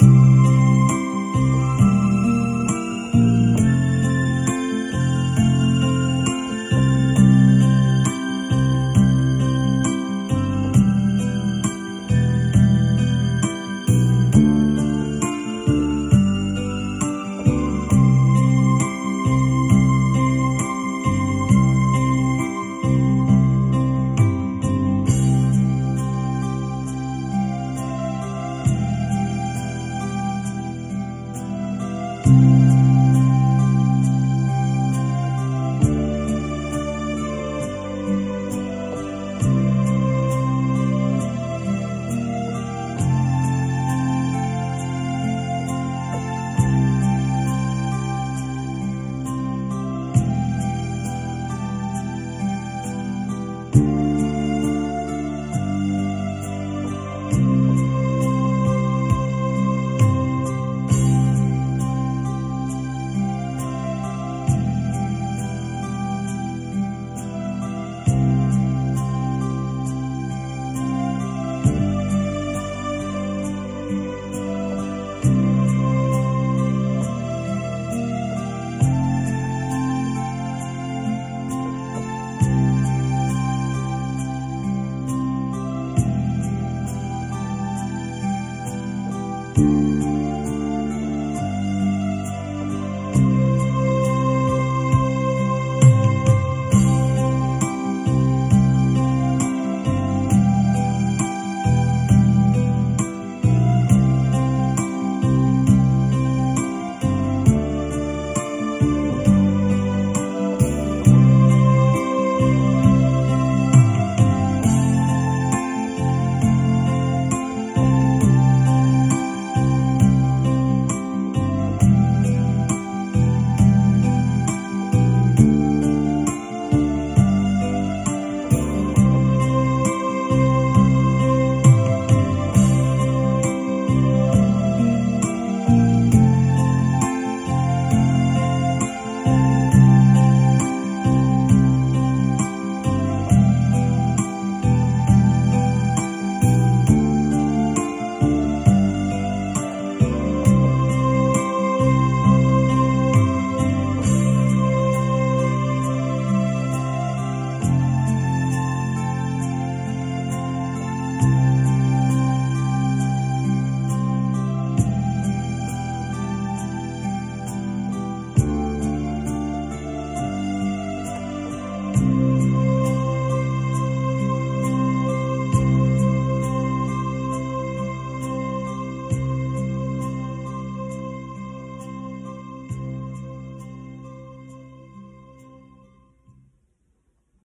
you